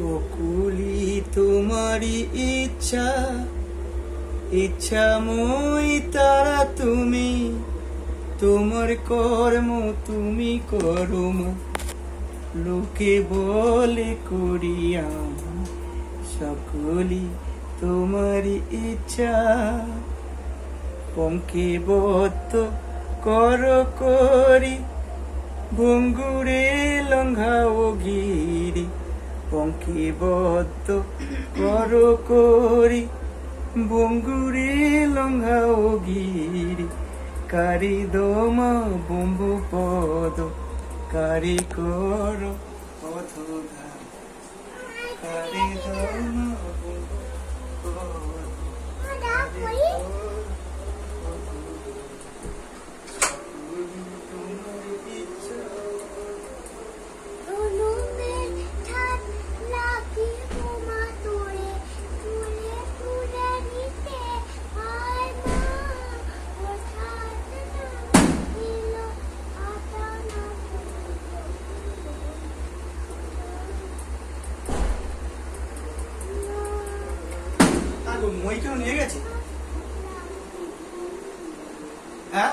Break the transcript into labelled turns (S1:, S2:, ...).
S1: সকলি তোমারই ইচ্ছা। ইচ্ছা মই তারা তুমি, তোমার কর্ম তুমি করো মা লোকে বলে করিয়া সকলি তোমারই ইচ্ছা। পঙ্কে বদ্ধ কর করি, ভঙ্গুরে লঙ্ঘাও পঙ্কে বদ্ধ কর করি ভঙ্গুরে লঙ্ঘাও গিরি। কারি দমা, বম্বু পদ, কারি কর পথ কারি দমা মই কেন নিয়ে গেছে? হ্যাঁ?